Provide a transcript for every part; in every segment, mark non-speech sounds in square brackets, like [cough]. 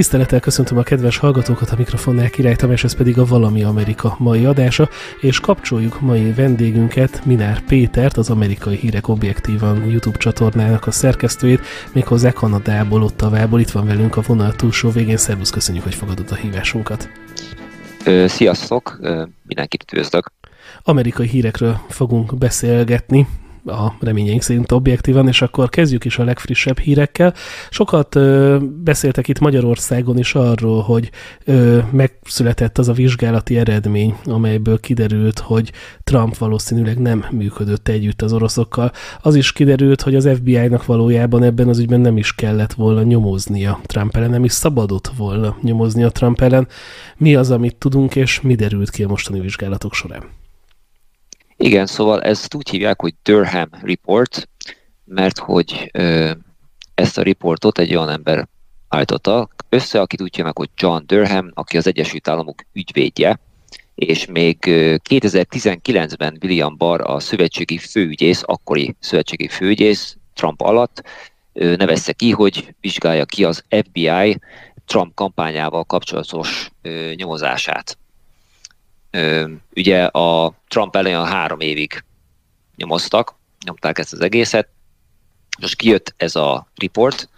Tisztelettel köszöntöm a kedves hallgatókat, a mikrofonnál Király Tamás, ez pedig a Valami Amerika mai adása, és kapcsoljuk mai vendégünket, Minár Pétert, az Amerikai Hírek Objektívan YouTube csatornának a szerkesztőjét, méghozzá Kanadából, Ottavából, itt van velünk a vonal túlsó végén. Szervusz, köszönjük, hogy fogadod a hívásunkat. Sziasztok, mindenkit üdvözlök. Amerikai hírekről fogunk beszélgetni, a reményeink szerint objektívan, és akkor kezdjük is a legfrissebb hírekkel. Sokat ö, beszéltek itt Magyarországon is arról, hogy ö, megszületett az a vizsgálati eredmény, amelyből kiderült, hogy Trump valószínűleg nem működött együtt az oroszokkal. Az is kiderült, hogy az FBI-nak valójában ebben az ügyben nem is kellett volna nyomoznia Trump ellen, nem is szabadott volna nyomoznia Trump ellen. Mi az, amit tudunk, és mi derült ki a mostani vizsgálatok során? Igen, szóval ezt úgy hívják, hogy Durham Report, mert hogy ö, ezt a reportot egy olyan ember állította össze, akit úgy hívják, hogy John Durham, aki az Egyesült Államok ügyvédje, és még 2019-ben William Barr, a szövetségi főügyész, akkori szövetségi főügyész Trump alatt nevezte ki, hogy vizsgálja ki az FBI Trump kampányával kapcsolatos nyomozását ugye a Trump ellen három évig nyomoztak, nyomták ezt az egészet, most kijött ez a report,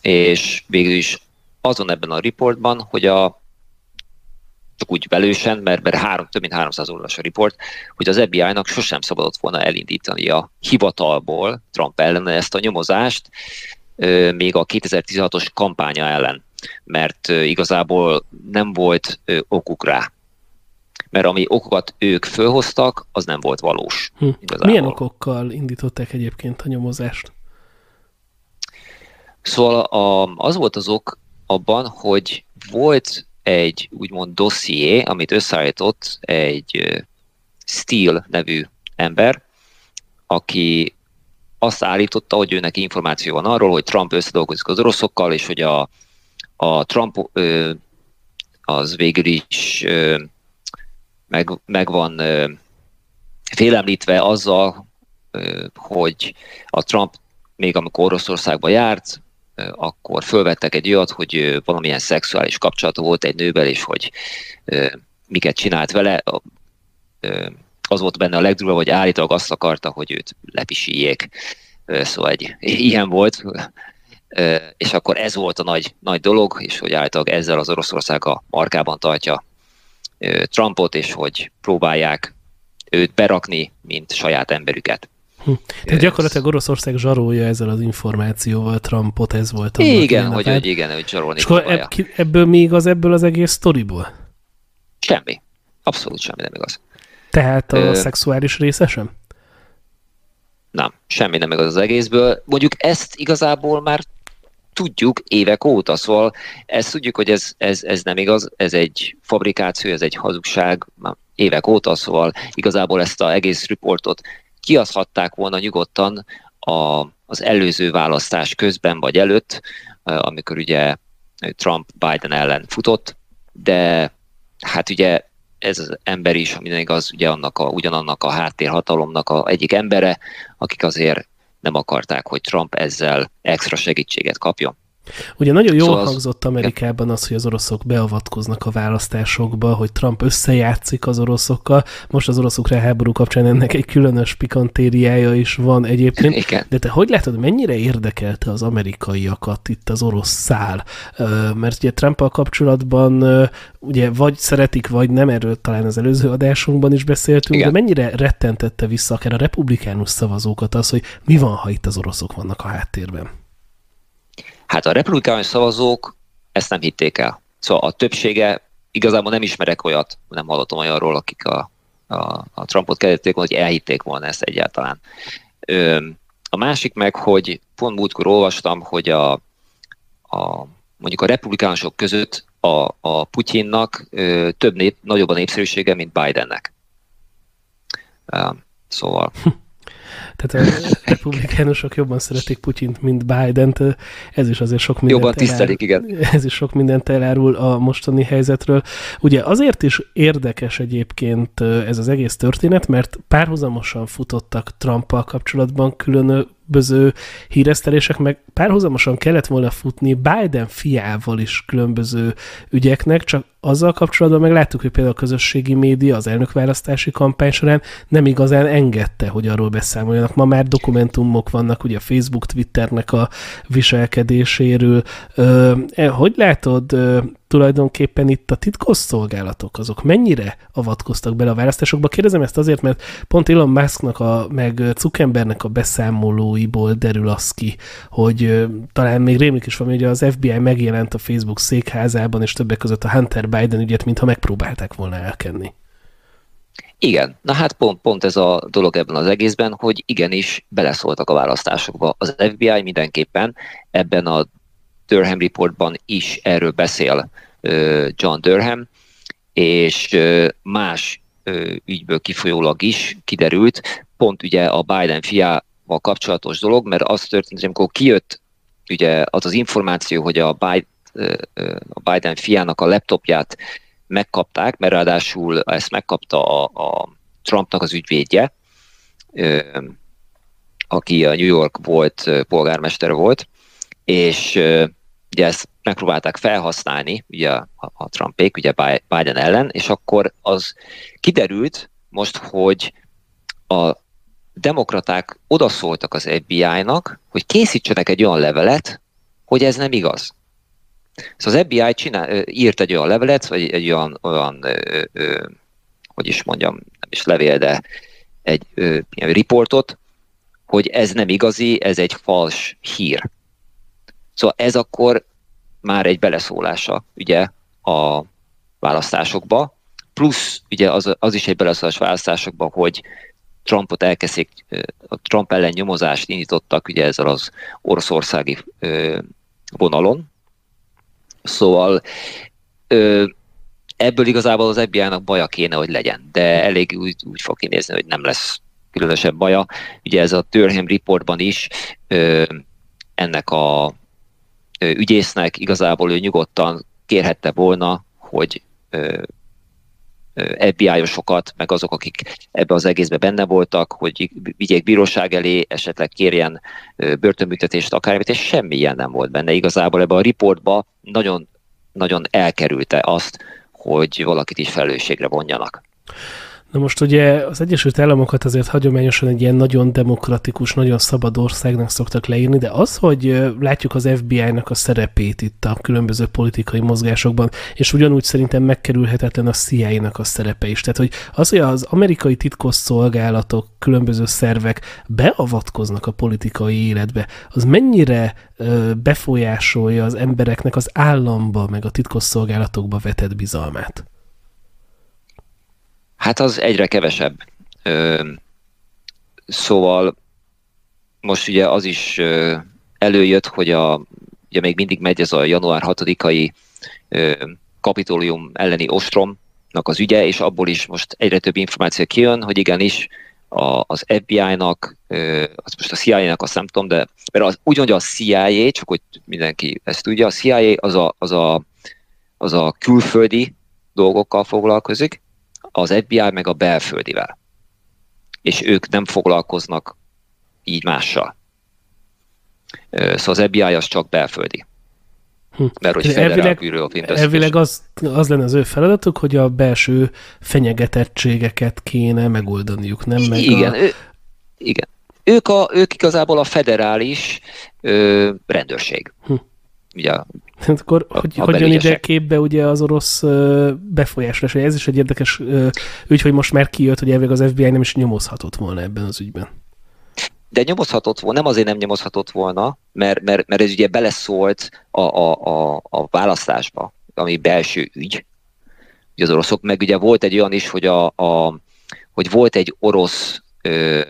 és végül is azon ebben a reportban, hogy a csak úgy velősen, mert, mert három, több mint 300 oldalas a report, hogy az FBI-nak sosem szabadott volna elindítani a hivatalból Trump ellen ezt a nyomozást, még a 2016-os kampánya ellen mert igazából nem volt okuk rá. Mert ami okokat ők fölhoztak, az nem volt valós. Hm. Milyen okokkal indították egyébként a nyomozást? Szóval a, az volt az ok abban, hogy volt egy úgymond dosszié, amit összeállított egy Steel nevű ember, aki azt állította, hogy őnek információ van arról, hogy Trump összedolgozik az oroszokkal, és hogy a a Trump az végül is meg, meg van félemlítve azzal, hogy a Trump még amikor Oroszországba járt, akkor fölvettek egy olyat, hogy valamilyen szexuális kapcsolata volt egy nővel, és hogy miket csinált vele. Az volt benne a legdurvább, hogy állítólag azt akarta, hogy őt lepisíjék. Szóval egy, ilyen volt, és akkor ez volt a nagy, nagy dolog, és hogy általában ezzel az Oroszország a markában tartja Trumpot, és hogy próbálják őt berakni, mint saját emberüket. Hm. Tehát gyakorlatilag Oroszország zsarolja ezzel az információval Trumpot, ez volt a Igen, hogy, hogy igen, hogy zsarolni És ebb, ebből mi igaz ebből az egész sztoriból? Semmi. Abszolút semmi nem igaz. Tehát a Ö... szexuális része sem? Nem, semmi nem igaz az egészből. Mondjuk ezt igazából már tudjuk évek óta, szóval ezt tudjuk, hogy ez, ez, ez nem igaz, ez egy fabrikáció, ez egy hazugság már évek óta, szóval igazából ezt az egész riportot kiadhatták volna nyugodtan a, az előző választás közben vagy előtt, amikor ugye Trump Biden ellen futott, de hát ugye ez az ember is, minden igaz, ugye annak a, ugyanannak a háttérhatalomnak a egyik embere, akik azért nem akarták, hogy Trump ezzel extra segítséget kapjon. Ugye nagyon jól szóval hangzott Amerikában az, hogy az oroszok beavatkoznak a választásokba, hogy Trump összejátszik az oroszokkal. Most az oroszok háború kapcsán ennek egy különös pikantériája is van egyébként. Igen. De te hogy látod, mennyire érdekelte az amerikaiakat itt az orosz szál? Mert ugye Trumpal kapcsolatban ugye vagy szeretik, vagy nem, erről talán az előző adásunkban is beszéltünk, Igen. de mennyire rettentette vissza akár a republikánus szavazókat az, hogy mi van, ha itt az oroszok vannak a háttérben? Hát a republikánus szavazók ezt nem hitték el. Szóval a többsége, igazából nem ismerek olyat, nem hallottam olyanról, akik a, a, a Trumpot volna, hogy elhitték volna ezt egyáltalán. Ö, a másik meg, hogy pont múltkor olvastam, hogy a, a mondjuk a republikánusok között a, a Putyinnak ö, több nép, nagyobb a népszerűsége, mint Bidennek. Ö, szóval Tehát a republikánusok jobban szeretik Putyint, mint Biden-t. Ez is azért sok mindent Jobban tisztelik, elárul, igen. Ez is sok mindent elárul a mostani helyzetről. Ugye azért is érdekes egyébként ez az egész történet, mert párhuzamosan futottak Trumpal kapcsolatban külön különböző híresztelések, meg párhuzamosan kellett volna futni Biden fiával is különböző ügyeknek, csak azzal kapcsolatban meg láttuk, hogy például a közösségi média az elnökválasztási kampány során nem igazán engedte, hogy arról beszámoljanak. Ma már dokumentumok vannak ugye a Facebook, Twitternek a viselkedéséről. E, hogy látod, tulajdonképpen itt a titkosszolgálatok azok mennyire avatkoztak bele a választásokba? Kérdezem ezt azért, mert pont Elon Musknak, a, meg Zuckerbergnek a beszámolóiból derül az ki, hogy talán még rémlik is van, hogy az FBI megjelent a Facebook székházában, és többek között a Hunter Biden ügyet, mintha megpróbálták volna elkenni. Igen, na hát pont, pont ez a dolog ebben az egészben, hogy igenis beleszóltak a választásokba. Az FBI mindenképpen ebben a Durham Reportban is erről beszél John Durham, és más ügyből kifolyólag is kiderült, pont ugye a Biden fiával kapcsolatos dolog, mert az történt, hogy amikor kijött ugye az az információ, hogy a Biden, a Biden fiának a laptopját megkapták, mert ráadásul ezt megkapta a, a Trumpnak az ügyvédje, aki a New York volt, polgármester volt, és ugye ezt megpróbálták felhasználni, ugye a, a Trumpék, ugye Biden ellen, és akkor az kiderült most, hogy a demokraták odaszóltak az FBI-nak, hogy készítsenek egy olyan levelet, hogy ez nem igaz. Szóval az FBI csinál, írt egy olyan levelet, vagy egy olyan, olyan ö, ö, hogy is mondjam, nem is levél, de egy ö, riportot, hogy ez nem igazi, ez egy fals hír. Szóval ez akkor már egy beleszólása ugye a választásokba, plusz ugye az, az is egy beleszólás választásokba, hogy Trumpot elkezdik, a Trump ellen nyomozást indítottak ugye ezzel az oroszországi vonalon. Szóval ebből igazából az FBI-nak baja kéne, hogy legyen, de elég úgy, úgy fog kinézni, hogy nem lesz különösebb baja. Ugye ez a Durham Reportban is ennek a ügyésznek igazából ő nyugodtan kérhette volna, hogy FBI-osokat, meg azok, akik ebbe az egészbe benne voltak, hogy vigyék bíróság elé, esetleg kérjen börtönbüntetést, akármit, és semmi ilyen nem volt benne. Igazából ebbe a riportba nagyon, nagyon elkerülte azt, hogy valakit is felelősségre vonjanak. Na most ugye az Egyesült Államokat azért hagyományosan egy ilyen nagyon demokratikus, nagyon szabad országnak szoktak leírni, de az, hogy látjuk az FBI-nak a szerepét itt a különböző politikai mozgásokban, és ugyanúgy szerintem megkerülhetetlen a CIA-nak a szerepe is. Tehát, hogy az, hogy az amerikai titkos szolgálatok, különböző szervek beavatkoznak a politikai életbe, az mennyire befolyásolja az embereknek az államba, meg a titkos szolgálatokba vetett bizalmát? Hát az egyre kevesebb. Szóval most ugye az is előjött, hogy a, ugye még mindig megy ez a január 6-ai kapitólium elleni ostromnak az ügye, és abból is most egyre több információ kijön, hogy igenis a, az FBI-nak, az most a CIA-nak azt nem tudom, de mert az, ugyanúgy a CIA, csak hogy mindenki ezt tudja, a CIA az a, az a, az a külföldi dolgokkal foglalkozik, az FBI meg a belföldivel. És ők nem foglalkoznak így mással. Szóval az FBI az csak belföldi. Hm. Mert hogy elvileg, elvileg az, az lenne az ő feladatuk, hogy a belső fenyegetettségeket kéne megoldaniuk, nem meg igen, a... ő, igen. Ők, a, ők igazából a federális ö, rendőrség. Hm. Ugye Hát akkor a, hogy, a hogy jön ide képbe ugye az orosz befolyásolás? Ez is egy érdekes ügy, hogy most már kijött, hogy elvég az FBI nem is nyomozhatott volna ebben az ügyben. De nyomozhatott volna, nem azért nem nyomozhatott volna, mert, mert, mert ez ugye beleszólt a, a, a, a választásba, ami belső ügy, ugye az oroszok, meg ugye volt egy olyan is, hogy, a, a, hogy volt egy orosz ö,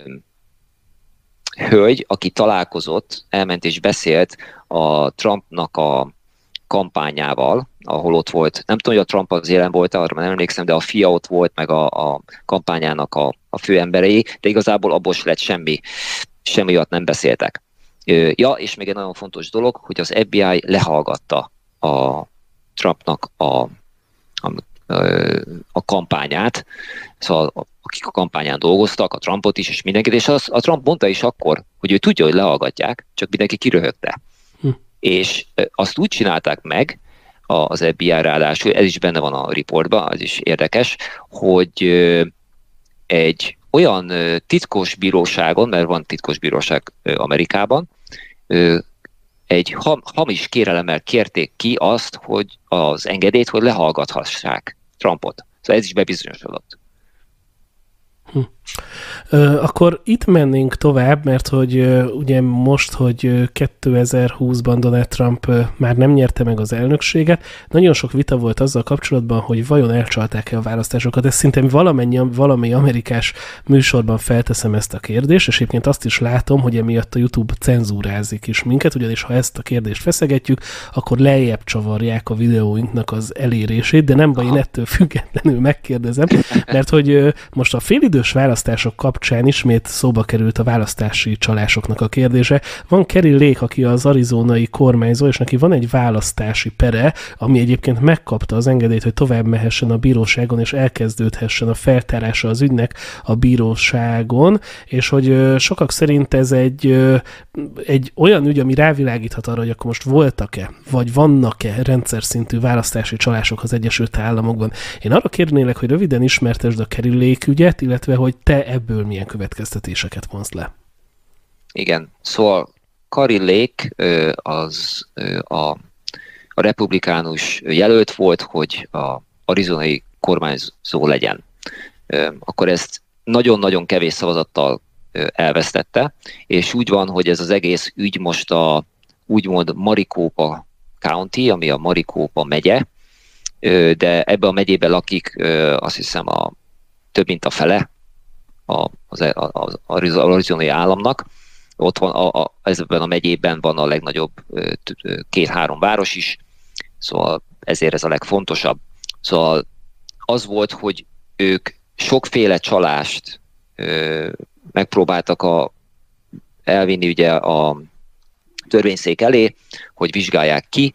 hölgy, aki találkozott, elment és beszélt a Trumpnak a kampányával, ahol ott volt, nem tudom, hogy a Trump az jelen volt, arra nem emlékszem, de a fia ott volt, meg a, a kampányának a, a főemberei, de igazából abból se lett semmi, semmi miatt nem beszéltek. Ja, és még egy nagyon fontos dolog, hogy az FBI lehallgatta a Trumpnak a, a a kampányát, szóval akik a kampányán dolgoztak, a Trumpot is, és mindenkit, és az, a Trump mondta is akkor, hogy ő tudja, hogy lehallgatják, csak mindenki kiröhögte. És azt úgy csinálták meg, az FBI ráadásul, ez is benne van a riportban, az is érdekes, hogy egy olyan titkos bíróságon, mert van titkos bíróság Amerikában, egy hamis kérelemmel kérték ki azt, hogy az engedélyt, hogy lehallgathassák Trumpot. Szóval ez is bebizonyosodott. Hm. Akkor itt mennénk tovább, mert hogy ugye most, hogy 2020-ban Donald Trump már nem nyerte meg az elnökséget, nagyon sok vita volt azzal kapcsolatban, hogy vajon elcsalták-e a választásokat. Ez szinte valamennyi, valami amerikás műsorban felteszem ezt a kérdést, és egyébként azt is látom, hogy emiatt a YouTube cenzúrázik is minket, ugyanis ha ezt a kérdést feszegetjük, akkor lejjebb csavarják a videóinknak az elérését, de nem baj, én ettől függetlenül megkérdezem, mert hogy most a félidős választások kapcsán ismét szóba került a választási csalásoknak a kérdése. Van Kerry Lake, aki az arizonai kormányzó, és neki van egy választási pere, ami egyébként megkapta az engedélyt, hogy tovább mehessen a bíróságon, és elkezdődhessen a feltárása az ügynek a bíróságon, és hogy sokak szerint ez egy, egy olyan ügy, ami rávilágíthat arra, hogy akkor most voltak-e, vagy vannak-e rendszer szintű választási csalások az Egyesült Államokban. Én arra kérnélek, hogy röviden ismertesd a Kerry Lake ügyet, illetve hogy te ebből milyen következtetéseket vonsz le? Igen, szóval Kari Lake az a, a republikánus jelölt volt, hogy a arizonai kormányzó legyen. Akkor ezt nagyon-nagyon kevés szavazattal elvesztette, és úgy van, hogy ez az egész ügy most a úgymond Maricopa County, ami a Maricopa megye, de ebbe a megyébe lakik azt hiszem a több mint a fele a, az, az, az arizonai államnak. Ott van, a, a, ezben a megyében van a legnagyobb két-három város is, szóval ezért ez a legfontosabb. Szóval az volt, hogy ők sokféle csalást ö, megpróbáltak a, elvinni ugye a törvényszék elé, hogy vizsgálják ki.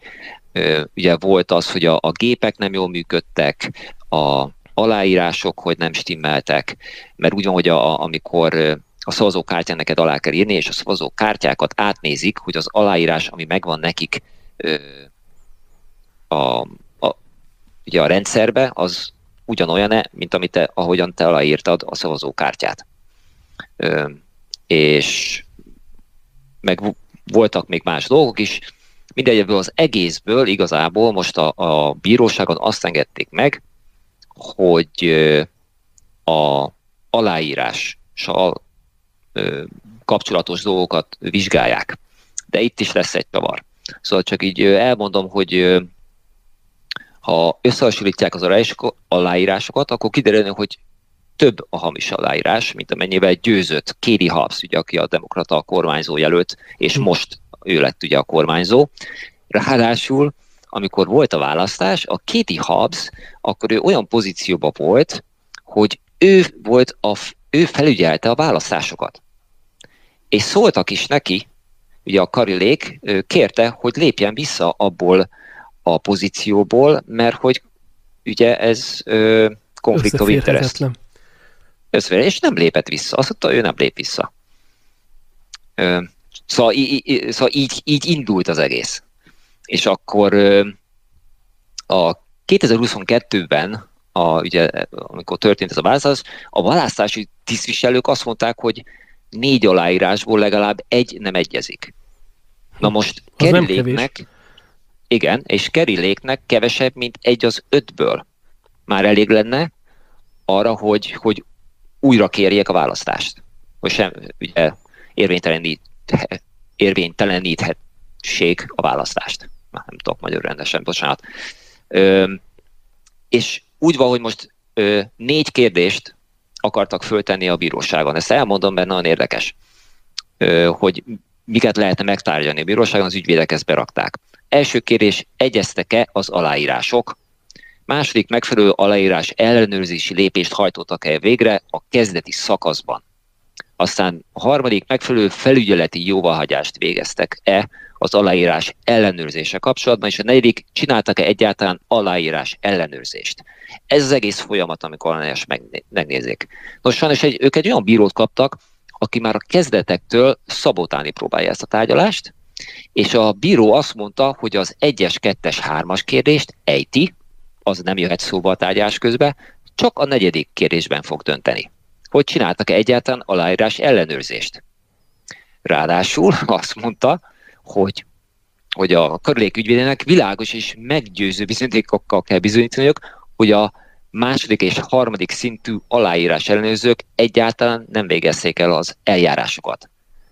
Ö, ugye volt az, hogy a, a gépek nem jól működtek, a aláírások, hogy nem stimmeltek, mert úgy van, hogy a, amikor a szavazókártyán neked alá kell írni, és a szavazókártyákat átnézik, hogy az aláírás, ami megvan nekik a, a, ugye a rendszerbe, az ugyanolyan-e, mint amit te, ahogyan te aláírtad a szavazókártyát. Ö, és meg voltak még más dolgok is, mindegyéből az egészből igazából most a, a bíróságon azt engedték meg, hogy a aláírással kapcsolatos dolgokat vizsgálják. De itt is lesz egy csavar. Szóval csak így elmondom, hogy ha összehasonlítják az aláírásokat, akkor kiderülni, hogy több a hamis aláírás, mint amennyivel győzött Katie Hobbs, ugye, aki a demokrata kormányzó jelölt, és hm. most ő lett ugye a kormányzó. Ráadásul amikor volt a választás, a Katie Hobbs, akkor ő olyan pozícióban volt, hogy ő volt a, ő felügyelte a választásokat. És szóltak is neki, ugye a Karilék kérte, hogy lépjen vissza abból a pozícióból, mert hogy ugye ez ö, conflict of interest. és nem lépett vissza. Azt mondta, ő nem lép vissza. Ö, szóval, í, szóval így, így indult az egész és akkor a 2022-ben, a, ugye, amikor történt ez a választás, a választási tisztviselők azt mondták, hogy négy aláírásból legalább egy nem egyezik. Na most Keriléknek, igen, és Keriléknek kevesebb, mint egy az ötből már elég lenne arra, hogy, hogy újra kérjék a választást. Hogy sem, ugye érvénytelenít, érvényteleníthetség a választást már nem tudok magyar rendesen, bocsánat. Ö, és úgy van, hogy most ö, négy kérdést akartak föltenni a bíróságon. Ezt elmondom, mert nagyon érdekes, ö, hogy miket lehetne megtárgyalni a bíróságon, az ügyvédek ezt berakták. Első kérdés, egyeztek-e az aláírások? Második megfelelő aláírás ellenőrzési lépést hajtottak-e végre a kezdeti szakaszban? Aztán a harmadik megfelelő felügyeleti jóváhagyást végeztek-e az aláírás ellenőrzése kapcsolatban, és a negyedik, csináltak-e egyáltalán aláírás ellenőrzést. Ez az egész folyamat, amikor aláírás megnézik. Nos, sajnos egy, ők egy olyan bírót kaptak, aki már a kezdetektől szabotálni próbálja ezt a tárgyalást, és a bíró azt mondta, hogy az 1-es, 2-es, 3-as kérdést ejti, az nem jöhet szóba a tárgyalás közben, csak a negyedik kérdésben fog dönteni. Hogy csináltak-e egyáltalán aláírás ellenőrzést. Ráadásul azt mondta, hogy, hogy a körülék ügyvédének világos és meggyőző bizonyítékokkal kell bizonyítaniuk, hogy a második és harmadik szintű aláírás ellenőrzők egyáltalán nem végezték el az eljárásokat.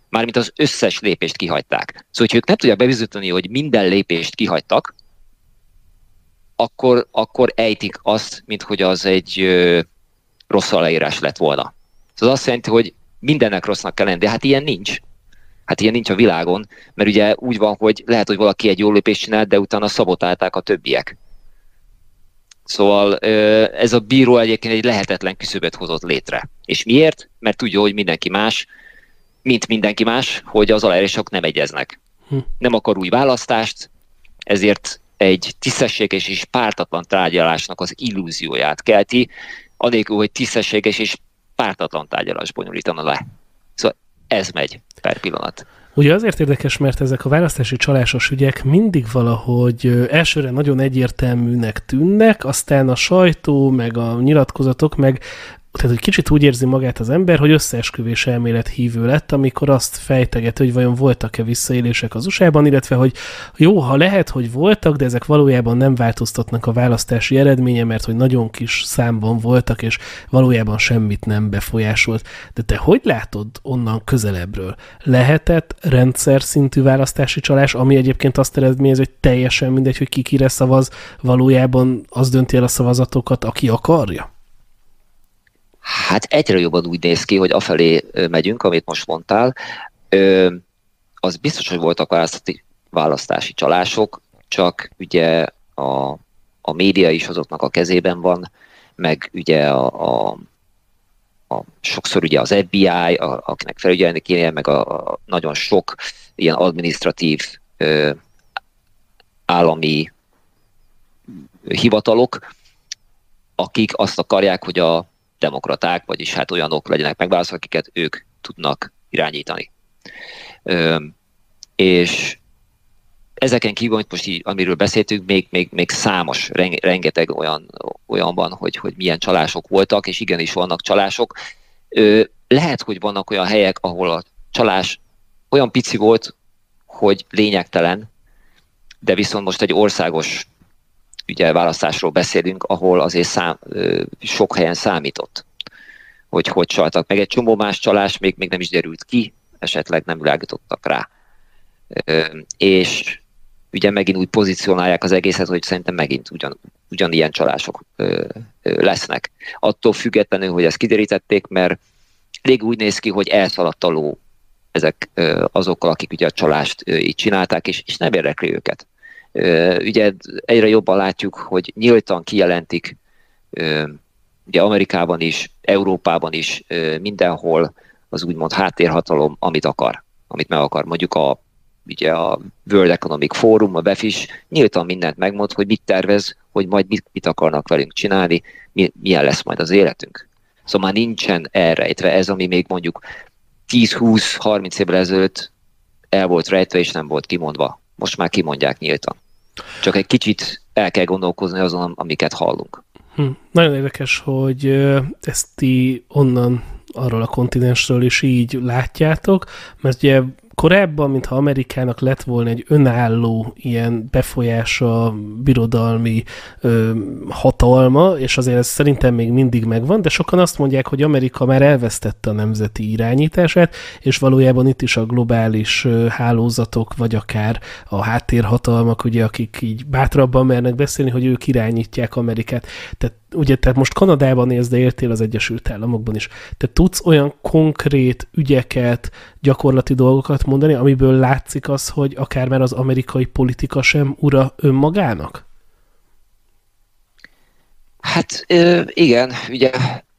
Mármint az összes lépést kihagyták. Szóval, hogy ők nem tudják bebizonyítani, hogy minden lépést kihagytak, akkor, akkor ejtik azt, mint hogy az egy ö, rossz aláírás lett volna. Szóval azt jelenti, hogy mindennek rossznak kell lenni, de hát ilyen nincs. Hát ilyen nincs a világon, mert ugye úgy van, hogy lehet, hogy valaki egy jó lépést csinált, de utána szabotálták a többiek. Szóval ez a bíró egyébként egy lehetetlen küszöbet hozott létre. És miért? Mert tudja, hogy mindenki más, mint mindenki más, hogy az aláírások nem egyeznek. Hm. Nem akar új választást, ezért egy tisztességes és pártatlan tárgyalásnak az illúzióját kelti, anélkül, hogy tisztességes és pártatlan tárgyalás bonyolítana le. Szóval ez megy per pillanat. Ugye azért érdekes, mert ezek a választási csalásos ügyek mindig valahogy elsőre nagyon egyértelműnek tűnnek, aztán a sajtó, meg a nyilatkozatok, meg tehát hogy kicsit úgy érzi magát az ember, hogy összeesküvés elmélet hívő lett, amikor azt fejteget, hogy vajon voltak-e visszaélések az USA-ban, illetve hogy jó, ha lehet, hogy voltak, de ezek valójában nem változtatnak a választási eredménye, mert hogy nagyon kis számban voltak, és valójában semmit nem befolyásolt. De te hogy látod onnan közelebbről? Lehetett rendszer szintű választási csalás, ami egyébként azt eredményez, hogy teljesen mindegy, hogy ki kire szavaz, valójában az dönti el a szavazatokat, aki akarja? Hát egyre jobban úgy néz ki, hogy afelé megyünk, amit most mondtál. Az biztos, hogy voltak választási, választási csalások, csak ugye a, a média is azoknak a kezében van, meg ugye a, a, a sokszor ugye az FBI, a, akinek felügyelni kéne, meg a, a nagyon sok ilyen administratív ö, állami hivatalok, akik azt akarják, hogy a demokraták, vagyis hát olyanok legyenek megválasztva, akiket ők tudnak irányítani. Ö, és ezeken kívül, most így, amiről beszéltünk, még, még, még számos, rengeteg olyan, olyan van, hogy, hogy milyen csalások voltak, és igenis vannak csalások. Ö, lehet, hogy vannak olyan helyek, ahol a csalás olyan pici volt, hogy lényegtelen, de viszont most egy országos ugye választásról beszélünk, ahol azért szám, sok helyen számított, hogy hogy csaltak. Meg egy csomó más csalás még, még nem is derült ki, esetleg nem világítottak rá. És ugye megint úgy pozícionálják az egészet, hogy szerintem megint ugyan, ugyanilyen csalások lesznek. Attól függetlenül, hogy ezt kiderítették, mert elég úgy néz ki, hogy elszaladt a ló ezek azokkal, akik ugye a csalást így csinálták, és, és nem érdekli őket. Ugye egyre jobban látjuk, hogy nyíltan kijelentik, ugye Amerikában is, Európában is, mindenhol az úgymond háttérhatalom, amit akar, amit meg akar. Mondjuk a, ugye a World Economic Forum, a BEF is nyíltan mindent megmond, hogy mit tervez, hogy majd mit, mit akarnak velünk csinálni, mi, milyen lesz majd az életünk. Szóval már nincsen elrejtve ez, ami még mondjuk 10-20-30 évvel ezelőtt el volt rejtve és nem volt kimondva. Most már kimondják nyíltan. Csak egy kicsit el kell gondolkozni azon, amiket hallunk. Hm. Nagyon érdekes, hogy ezt ti onnan arról a kontinensről is így látjátok, mert ugye korábban, mintha Amerikának lett volna egy önálló ilyen befolyása, birodalmi ö, hatalma, és azért ez szerintem még mindig megvan, de sokan azt mondják, hogy Amerika már elvesztette a nemzeti irányítását, és valójában itt is a globális ö, hálózatok, vagy akár a háttérhatalmak, ugye, akik így bátrabban mernek beszélni, hogy ők irányítják Amerikát. Tehát ugye, tehát most Kanadában élsz, de éltél az Egyesült Államokban is. Te tudsz olyan konkrét ügyeket, gyakorlati dolgokat mondani, amiből látszik az, hogy akár már az amerikai politika sem ura önmagának? Hát igen, ugye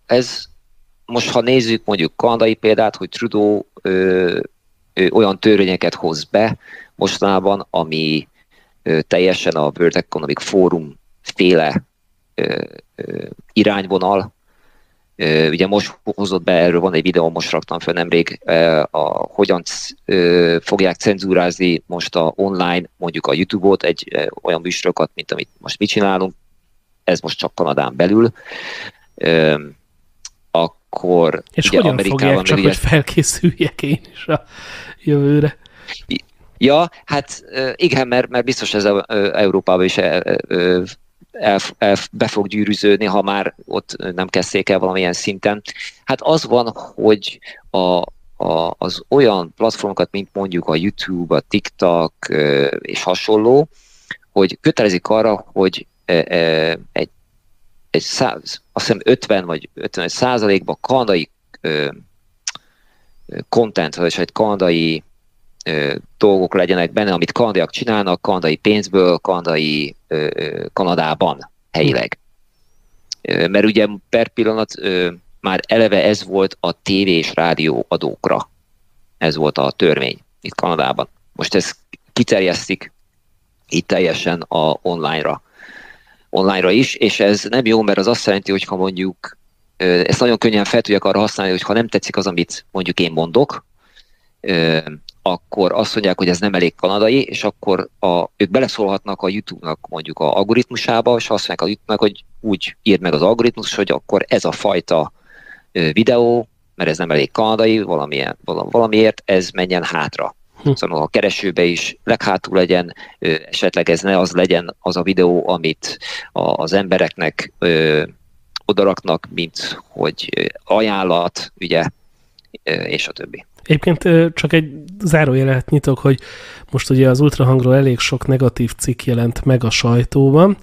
ez most ha nézzük mondjuk kanadai példát, hogy Trudeau ö, ö, olyan törvényeket hoz be, mostanában, ami teljesen a World Economic Forum féle irányvonal. Ugye most hozott be, erről van egy videó, most raktam fel nemrég, a, hogyan fogják cenzúrázni most a online, mondjuk a YouTube-ot, egy olyan műsorokat, mint amit most mi csinálunk, ez most csak Kanadán belül. Akkor És ugye hogyan Amerikában fogják csak, ugye... hogy felkészüljek én is a jövőre? Ja, hát igen, mert, mert biztos ez a, Európában is el, el, be fog gyűrűződni, ha már ott nem kezdték el valamilyen szinten. Hát az van, hogy a, a, az olyan platformokat, mint mondjuk a YouTube, a TikTok és hasonló, hogy kötelezik arra, hogy egy, egy száz, azt hiszem 50 vagy 51 százalékban kanadai content, vagy egy kanadai dolgok legyenek benne, amit kanadaiak csinálnak, kanadai pénzből, kanadai Kanadában helyileg. Mert ugye per pillanat már eleve ez volt a tévé és rádió adókra. Ez volt a törvény itt Kanadában. Most ezt kiterjesztik itt teljesen a online-ra. Online-ra is, és ez nem jó, mert az azt jelenti, hogy ha mondjuk ezt nagyon könnyen fel tudják arra használni, hogy ha nem tetszik az, amit mondjuk én mondok, akkor azt mondják, hogy ez nem elég kanadai, és akkor a, ők beleszólhatnak a YouTube-nak mondjuk a algoritmusába, és azt mondják a YouTube-nak, hogy úgy írd meg az algoritmus, hogy akkor ez a fajta videó, mert ez nem elég kanadai, valamilyen, valamiért ez menjen hátra. Hm. Szóval a keresőbe is leghátul legyen, esetleg ez ne az legyen az a videó, amit az embereknek odaraknak, mint hogy ajánlat, ugye, és a többi. Egyébként csak egy zárójelet nyitok, hogy most ugye az ultrahangról elég sok negatív cikk jelent meg a sajtóban,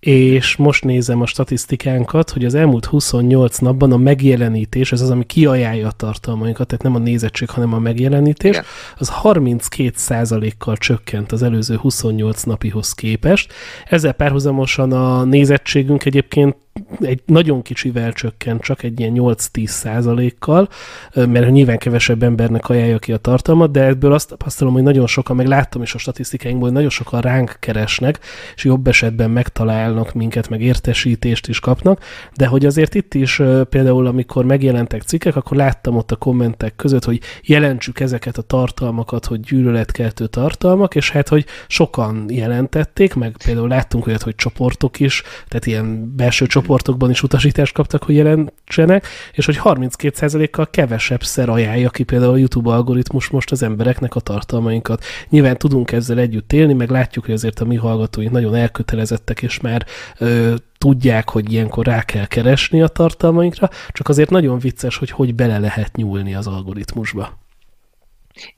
és most nézem a statisztikánkat, hogy az elmúlt 28 napban a megjelenítés, ez az, ami kiajánlja a tartalmainkat, tehát nem a nézettség, hanem a megjelenítés, Igen. az 32%-kal csökkent az előző 28 napihoz képest. Ezzel párhuzamosan a nézettségünk egyébként egy nagyon kicsivel csökkent, csak egy ilyen 8-10 százalékkal, mert nyilván kevesebb embernek ajánlja ki a tartalmat, de ebből azt tapasztalom, hogy nagyon sokan, meg láttam is a statisztikáinkból, hogy nagyon sokan ránk keresnek, és jobb esetben megtalálnak minket, meg értesítést is kapnak, de hogy azért itt is például, amikor megjelentek cikkek, akkor láttam ott a kommentek között, hogy jelentsük ezeket a tartalmakat, hogy gyűlöletkeltő tartalmak, és hát, hogy sokan jelentették, meg például láttunk olyat, hogy csoportok is, tehát ilyen belső csoportok, csoportokban is utasítást kaptak, hogy jelentsenek, és hogy 32%-kal kevesebb szer ajánlja ki például a YouTube algoritmus most az embereknek a tartalmainkat. Nyilván tudunk ezzel együtt élni, meg látjuk, hogy azért a mi hallgatóink nagyon elkötelezettek, és már ö, tudják, hogy ilyenkor rá kell keresni a tartalmainkra, csak azért nagyon vicces, hogy hogy bele lehet nyúlni az algoritmusba.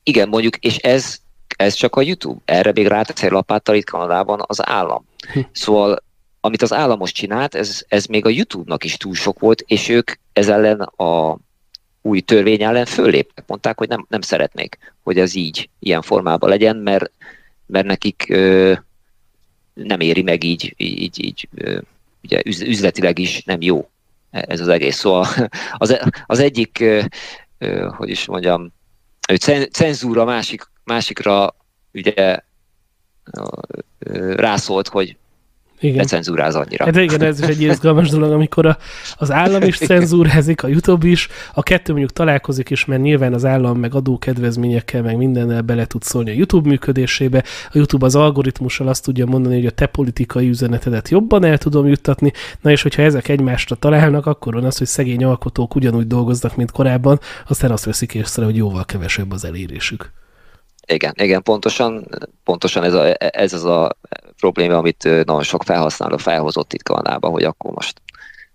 Igen, mondjuk, és ez, ez csak a YouTube. Erre még rátesz egy lapáttal itt Kanadában az állam. Hm. Szóval amit az államos csinált, ez, ez még a YouTube-nak is túl sok volt, és ők ez ellen a új törvény ellen fölléptek. Mondták, hogy nem, nem szeretnék, hogy ez így, ilyen formában legyen, mert, mert nekik ö, nem éri meg így, így, így ö, ugye üzletileg is nem jó ez az egész. Szóval az, az egyik, ö, ö, hogy is mondjam, cenzúra másik, másikra ugye rászólt, hogy igen. cenzúráz annyira. Hát igen, ez is egy izgalmas dolog, amikor a, az állam is cenzúrázik, a YouTube is, a kettő mondjuk találkozik is, mert nyilván az állam meg adókedvezményekkel, meg mindennel bele tud szólni a YouTube működésébe. A YouTube az algoritmussal azt tudja mondani, hogy a te politikai üzenetedet jobban el tudom juttatni, na és hogyha ezek egymásra találnak, akkor van az, hogy szegény alkotók ugyanúgy dolgoznak, mint korábban, aztán azt veszik észre, hogy jóval kevesebb az elérésük. Igen, igen, pontosan, pontosan ez, a, ez az a probléma, amit nagyon sok felhasználó felhozott itt Kanadában, hogy akkor most,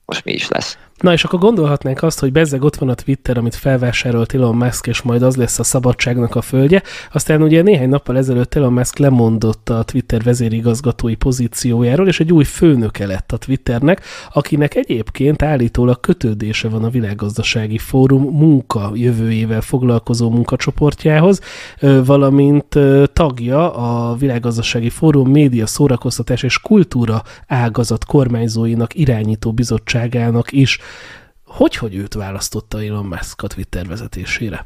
most mi is lesz. Na és akkor gondolhatnánk azt, hogy bezzeg ott van a Twitter, amit felvásárolt Elon Musk, és majd az lesz a szabadságnak a földje. Aztán ugye néhány nappal ezelőtt Elon Musk lemondott a Twitter vezérigazgatói pozíciójáról, és egy új főnöke lett a Twitternek, akinek egyébként állítólag kötődése van a világgazdasági fórum munka jövőjével foglalkozó munkacsoportjához, valamint tagja a világgazdasági fórum média szórakoztatás és kultúra ágazat kormányzóinak irányító bizottságának is hogy, hogy őt választotta Elon Musk a Twitter vezetésére?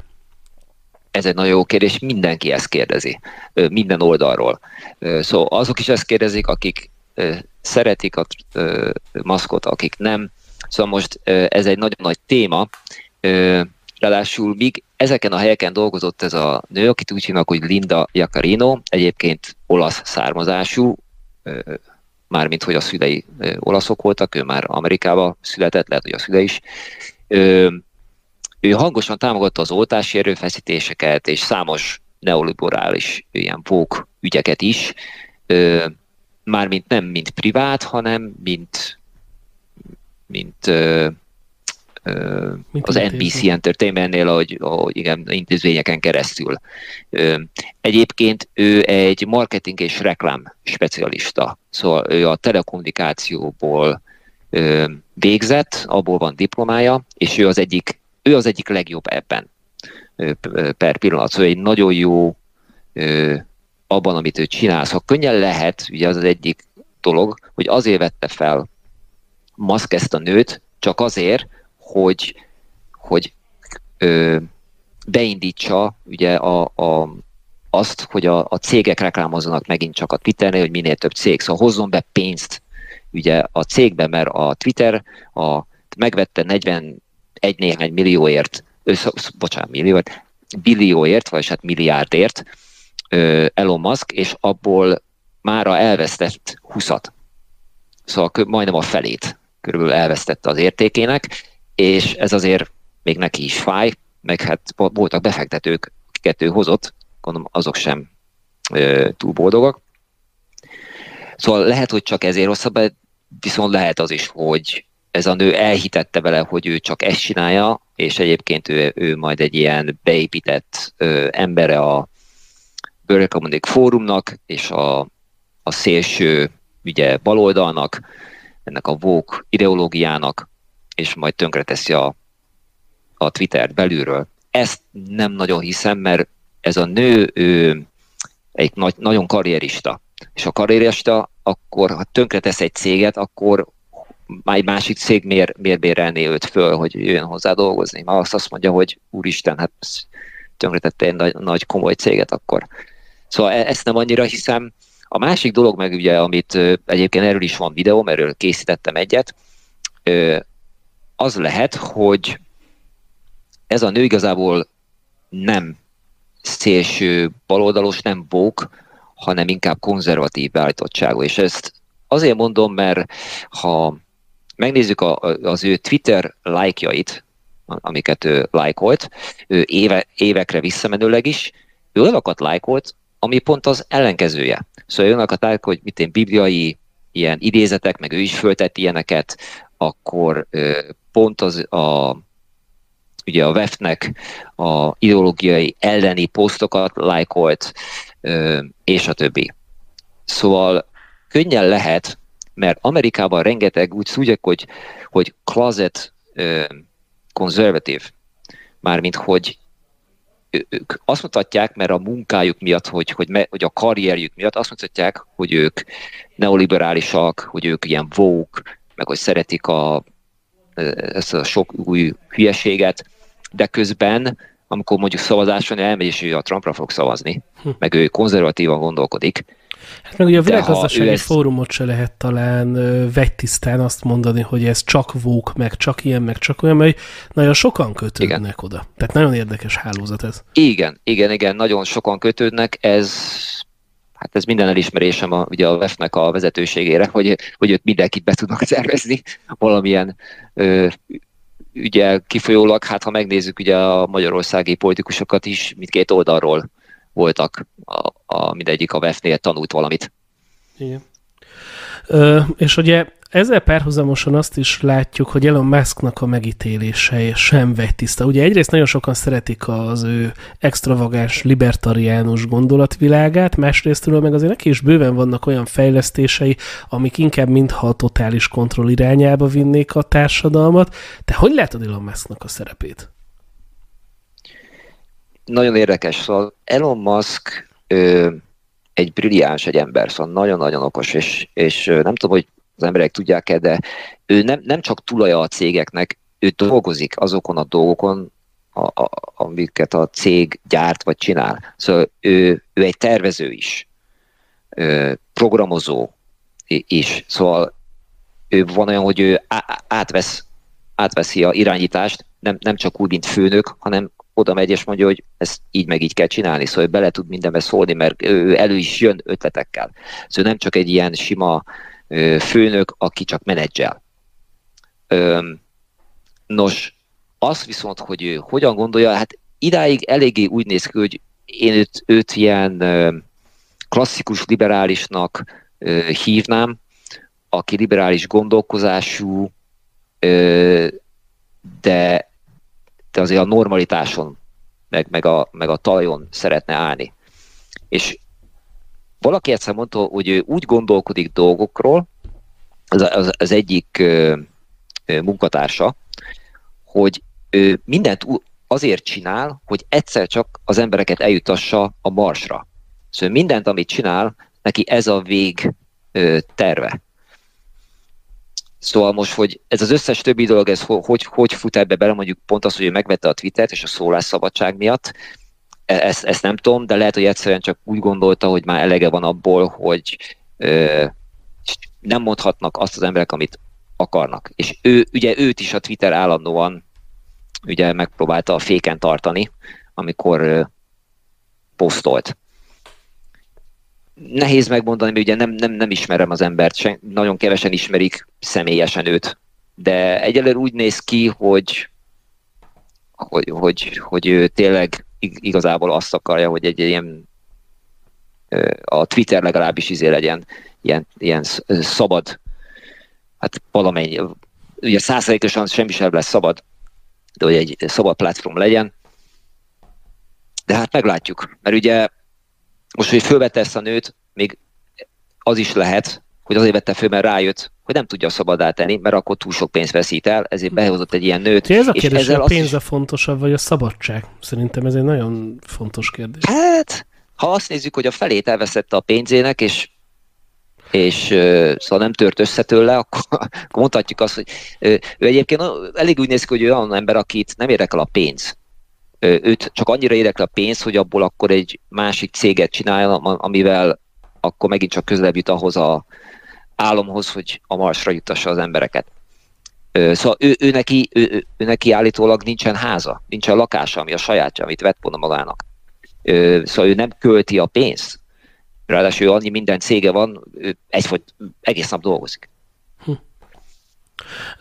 Ez egy nagyon jó kérdés, mindenki ezt kérdezi, minden oldalról. Szóval azok is ezt kérdezik, akik szeretik a maszkot, akik nem. Szóval most ez egy nagyon nagy téma, ráadásul míg ezeken a helyeken dolgozott ez a nő, akit úgy hívnak, hogy Linda Jacarino, egyébként olasz származású, mármint hogy a szülei olaszok voltak, ő már Amerikába született, lehet, hogy a szülei is. Ő hangosan támogatta az oltási erőfeszítéseket, és számos neoliberális ilyen vók ügyeket is, mármint nem mint privát, hanem mint, mint mint az NBC Entertainmentnél, ahogy, ahogy igen, intézményeken keresztül. Egyébként ő egy marketing és reklám specialista, szóval ő a telekommunikációból végzett, abból van diplomája, és ő az egyik, ő az egyik legjobb ebben per pillanat. Szóval egy nagyon jó abban, amit ő csinál. Szóval könnyen lehet, ugye az az egyik dolog, hogy azért vette fel Musk ezt a nőt, csak azért, hogy, hogy ö, beindítsa ugye a, a, azt, hogy a, a cégek reklámozzanak megint csak a Twitternél, hogy minél több cég, szóval hozzon be pénzt ugye a cégbe, mert a Twitter a, megvette 41 néhány millióért, ö, bocsánat, millióért, billióért, vagy hát milliárdért ö, Elon Musk, és abból mára elvesztett 20-at. Szóval majdnem a felét körülbelül elvesztette az értékének, és ez azért még neki is fáj, meg hát voltak befektetők, akiket ő hozott, gondolom azok sem ö, túl boldogak. Szóval lehet, hogy csak ezért rosszabb, viszont lehet az is, hogy ez a nő elhitette vele, hogy ő csak ezt csinálja, és egyébként ő, ő majd egy ilyen beépített ö, embere a Bőrökamodik Fórumnak, és a, a szélső ugye baloldalnak, ennek a vók ideológiának, és majd tönkreteszi a, a Twittert belülről. Ezt nem nagyon hiszem, mert ez a nő ő egy nagy, nagyon karrierista. És a karrierista, akkor ha tönkretesz egy céget, akkor már egy másik cég miért, miért bérelné őt föl, hogy jöjjön hozzá dolgozni. Már azt azt mondja, hogy úristen, hát tönkretette egy nagy, nagy komoly céget akkor. Szóval e, ezt nem annyira hiszem. A másik dolog meg ugye, amit egyébként erről is van videóm, erről készítettem egyet, az lehet, hogy ez a nő igazából nem szélső baloldalos, nem bók, hanem inkább konzervatív beállítottságú. És ezt azért mondom, mert ha megnézzük a, az ő Twitter lájkjait, amiket ő lájkolt, ő éve, évekre visszamenőleg is, ő olyanokat lájkolt, ami pont az ellenkezője. Szóval olyanokat lájkolt, hogy mit én, bibliai ilyen idézetek, meg ő is föltett ilyeneket, akkor pont az a ugye a WEF-nek a ideológiai elleni posztokat lájkolt, és a többi. Szóval könnyen lehet, mert Amerikában rengeteg úgy szúgyek, hogy, hogy closet conservative, mármint hogy ők azt mutatják, mert a munkájuk miatt, hogy, hogy, me, hogy a karrierjük miatt azt mutatják, hogy ők neoliberálisak, hogy ők ilyen woke, meg hogy szeretik a ezt a sok új hülyeséget, de közben, amikor mondjuk szavazáson elmegy, és ő a Trumpra fog szavazni, hm. meg ő konzervatívan gondolkodik, Hát meg ugye a világgazdasági ezt... fórumot se lehet talán vegytisztán azt mondani, hogy ez csak vók, meg csak ilyen, meg csak olyan, mert nagyon sokan kötődnek igen. oda. Tehát nagyon érdekes hálózat ez. Igen, igen, igen, nagyon sokan kötődnek, ez hát ez minden elismerésem a, ugye a WEF-nek a vezetőségére, hogy, hogy ők mindenkit be tudnak szervezni valamilyen ö, ugye kifolyólag, hát ha megnézzük ugye a magyarországi politikusokat is, mindkét oldalról voltak, a, a mindegyik a WEF-nél tanult valamit. Igen. És ugye ezzel párhuzamosan azt is látjuk, hogy Elon Musknak a megítélése sem tiszta. Ugye egyrészt nagyon sokan szeretik az ő extravagáns, libertariánus gondolatvilágát, másrésztről meg azért neki is bőven vannak olyan fejlesztései, amik inkább mintha a totális kontroll irányába vinnék a társadalmat. Te hogy látod Elon Musknak a szerepét? Nagyon érdekes. Szóval Elon Musk ö, egy brilliáns egy ember, szóval nagyon-nagyon okos, és, és nem tudom, hogy az emberek tudják-e, de ő nem, nem csak tulaja a cégeknek, ő dolgozik azokon a dolgokon, a, a, amiket a cég gyárt vagy csinál. Szóval ő, ő egy tervező is, programozó is. Szóval ő van olyan, hogy ő átvesz, átveszi a irányítást, nem, nem csak úgy, mint főnök, hanem oda megy és mondja, hogy ezt így meg így kell csinálni, szóval bele tud mindenbe szólni, mert ő elő is jön ötletekkel. Szóval nem csak egy ilyen sima főnök, aki csak menedzsel. Nos, az viszont, hogy ő hogyan gondolja, hát idáig eléggé úgy néz ki, hogy én őt, őt ilyen klasszikus liberálisnak hívnám, aki liberális gondolkozású, de, de azért a normalitáson, meg, meg, a, meg a talajon szeretne állni. És valaki egyszer mondta, hogy ő úgy gondolkodik dolgokról, az, az, az egyik ö, ö, munkatársa, hogy ő mindent azért csinál, hogy egyszer csak az embereket eljutassa a marsra. Szóval mindent, amit csinál, neki ez a vég ö, terve. Szóval most, hogy ez az összes többi dolog, ez hogy, hogy fut ebbe bele, mondjuk pont az, hogy ő megvette a Twittert és a szólásszabadság miatt, e, ezt, ezt nem tudom, de lehet, hogy egyszerűen csak úgy gondolta, hogy már elege van abból, hogy ö, nem mondhatnak azt az emberek, amit akarnak. És ő, ugye őt is a Twitter állandóan ugye megpróbálta a féken tartani, amikor ö, posztolt nehéz megmondani, mert ugye nem, nem, nem ismerem az embert, sen, nagyon kevesen ismerik személyesen őt, de egyelőre úgy néz ki, hogy, hogy, hogy, hogy ő tényleg igazából azt akarja, hogy egy ilyen a Twitter legalábbis izé legyen ilyen, ilyen szabad, hát valamennyi, ugye százalékosan semmi sem lesz szabad, de hogy egy szabad platform legyen. De hát meglátjuk, mert ugye most, hogy fölvette ezt a nőt, még az is lehet, hogy azért vette föl, mert rájött, hogy nem tudja szabadá tenni, mert akkor túl sok pénzt veszít el, ezért behozott egy ilyen nőt. Ez a kérdés, hogy a pénz a fontosabb, vagy a szabadság? Szerintem ez egy nagyon fontos kérdés. Hát, ha azt nézzük, hogy a felét elveszette a pénzének, és és uh, szóval nem tört össze tőle, akkor, akkor mondhatjuk azt, hogy uh, ő egyébként elég úgy néz ki, hogy olyan ember, akit nem érdekel a pénz őt csak annyira érdekli a pénz, hogy abból akkor egy másik céget csinálja, amivel akkor megint csak közelebb jut ahhoz a álomhoz, hogy a Marsra jutassa az embereket. Szóval ő, ő, neki, ő, ő, neki állítólag nincsen háza, nincsen lakása, ami a sajátja, amit vett volna magának. Szóval ő nem költi a pénzt. Ráadásul annyi minden cége van, ő egyfolyt, egész nap dolgozik. Hm.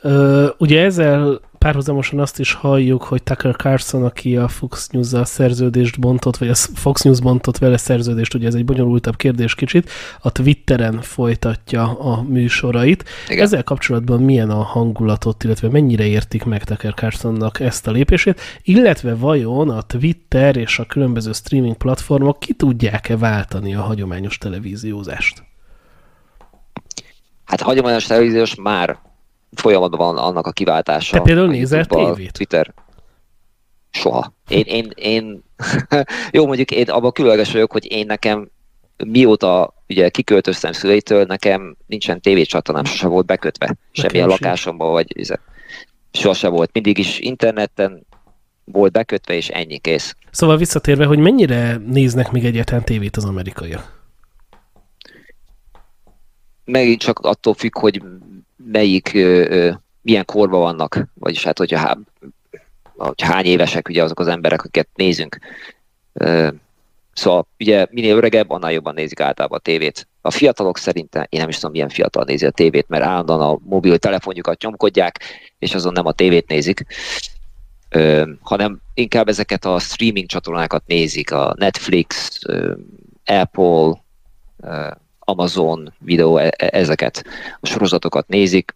Ö, ugye ezzel párhuzamosan azt is halljuk, hogy Tucker Carlson, aki a Fox news a szerződést bontott, vagy a Fox News bontott vele szerződést, ugye ez egy bonyolultabb kérdés kicsit, a Twitteren folytatja a műsorait. Igen. Ezzel kapcsolatban milyen a hangulatot, illetve mennyire értik meg Tucker Carlsonnak ezt a lépését, illetve vajon a Twitter és a különböző streaming platformok ki tudják-e váltani a hagyományos televíziózást? Hát a hagyományos televíziós már folyamatban van annak a kiváltása. Te például nézel tévét? Twitter. Soha. Én, én, én [laughs] jó, mondjuk én abban különleges vagyok, hogy én nekem mióta ugye kiköltöztem szüleitől, nekem nincsen tévécsatornám, sose volt bekötve. Semmilyen lakásomban, vagy izé. sose volt. Mindig is interneten volt bekötve, és ennyi kész. Szóval visszatérve, hogy mennyire néznek még egyáltalán tévét az amerikaiak? Megint csak attól függ, hogy melyik, milyen korban vannak, vagyis hát, hogyha hogy hány évesek ugye azok az emberek, akiket nézünk. Szóval ugye minél öregebb, annál jobban nézik általában a tévét. A fiatalok szerintem, én nem is tudom, milyen fiatal nézi a tévét, mert állandóan a mobil telefonjukat nyomkodják, és azon nem a tévét nézik, hanem inkább ezeket a streaming csatornákat nézik, a Netflix, Apple, Amazon videó, e, e, ezeket a sorozatokat nézik,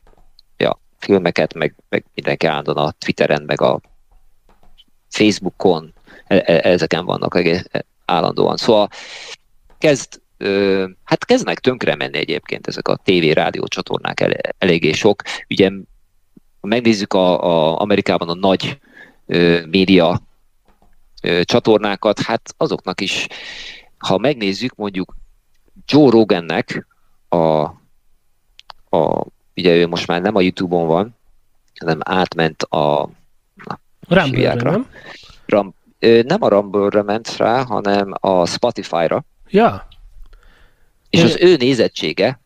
ja, filmeket, meg, meg mindenki állandóan a Twitteren, meg a Facebookon, e, ezeken vannak egész állandóan. Szóval kezd, hát kezdnek tönkre menni egyébként ezek a TV, rádió csatornák el, eléggé sok. Ugye ha megnézzük a, a Amerikában a nagy média csatornákat, hát azoknak is, ha megnézzük mondjuk Joe Rogannek a, a ugye ő most már nem a Youtube-on van, hanem átment a Rumble-re, nem? Ram, nem a Rumble-ra ment rá, hanem a Spotify-ra. Ja. És az ő nézettsége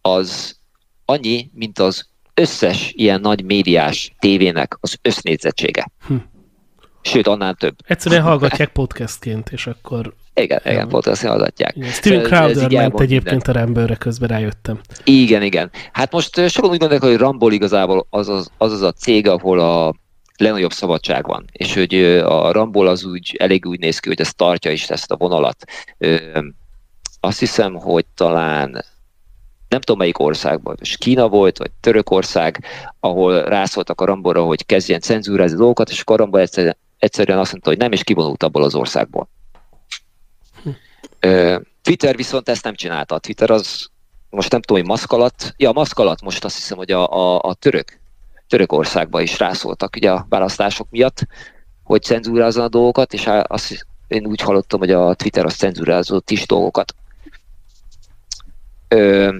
az annyi, mint az összes ilyen nagy médiás tévének az össznézettsége. Hm. Sőt, annál több. Egyszerűen hallgatják podcastként, és akkor... Igen, igen, igen podcastként hallgatják. Igen. Steven Crowder ment egyébként minden. a Rambőre, közben rájöttem. Igen, igen. Hát most sokan úgy gondolják, hogy Rumble igazából az az, az, az a cég, ahol a legnagyobb szabadság van, és hogy a Rumble az úgy elég úgy néz ki, hogy ez tartja is ezt a vonalat. Azt hiszem, hogy talán nem tudom melyik országban, és Kína volt, vagy Törökország, ahol rászóltak a Rambóra, hogy kezdjen cenzúrázni dolgokat, és akkor a Rambó egyszerűen, egyszerűen azt mondta, hogy nem, és kivonult abból az országból. Twitter viszont ezt nem csinálta. A Twitter az most nem tudom, hogy maszk alatt, ja, maszk alatt most azt hiszem, hogy a, a, a török, Törökországba is rászóltak ugye a választások miatt, hogy cenzúrázza a dolgokat, és azt én úgy hallottam, hogy a Twitter az cenzúrázott is dolgokat. Ö,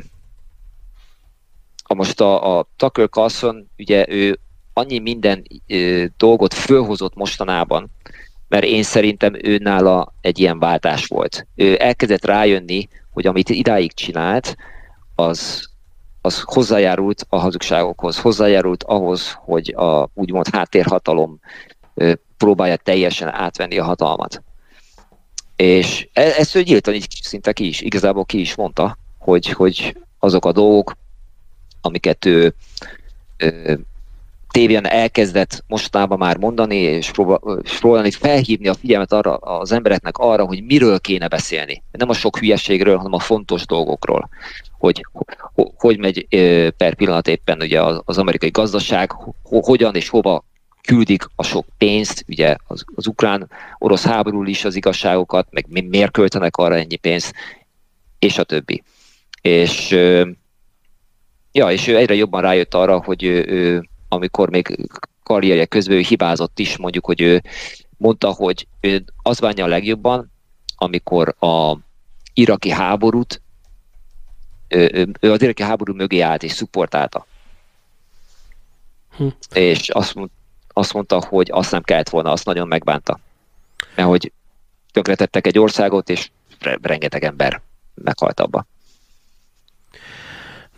ha most a, a Tucker Carlson, ugye ő annyi minden ö, dolgot fölhozott mostanában, mert én szerintem ő nála egy ilyen váltás volt. Ő elkezdett rájönni, hogy amit idáig csinált, az, az hozzájárult a hazugságokhoz, hozzájárult ahhoz, hogy a úgymond háttérhatalom próbálja teljesen átvenni a hatalmat. És e, ezt ő nyíltan szinte ki is, igazából ki is mondta, hogy, hogy azok a dolgok, amiket ő ö, tévén elkezdett mostában már mondani, és, próbál, és próbálni felhívni a figyelmet arra, az embereknek arra, hogy miről kéne beszélni. Nem a sok hülyeségről, hanem a fontos dolgokról. Hogy hogy megy per pillanat éppen ugye az, amerikai gazdaság, hogyan és hova küldik a sok pénzt, ugye az, az ukrán-orosz háborúl is az igazságokat, meg miért költenek arra ennyi pénzt, és a többi. És Ja, és ő egyre jobban rájött arra, hogy ő, ő amikor még karrierje közben ő hibázott is, mondjuk, hogy ő mondta, hogy ő az bánja a legjobban, amikor a iraki háborút, ő, ő az iraki háború mögé állt és szupportálta. Hm. És azt, azt mondta, hogy azt nem kellett volna, azt nagyon megbánta. Mert hogy tönkretettek egy országot, és rengeteg ember meghalt abba.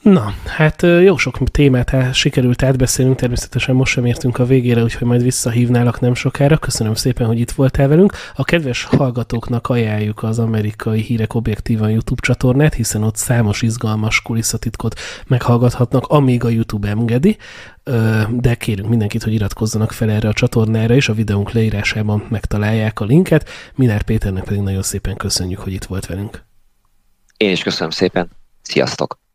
Na, hát jó sok témát hát sikerült átbeszélnünk, természetesen most sem értünk a végére, úgyhogy majd visszahívnálak nem sokára. Köszönöm szépen, hogy itt voltál velünk. A kedves hallgatóknak ajánljuk az amerikai hírek objektívan YouTube csatornát, hiszen ott számos izgalmas kulisszatitkot meghallgathatnak, amíg a YouTube engedi. De kérünk mindenkit, hogy iratkozzanak fel erre a csatornára, és a videónk leírásában megtalálják a linket. Minár Péternek pedig nagyon szépen köszönjük, hogy itt volt velünk. Én is köszönöm szépen. Sziasztok!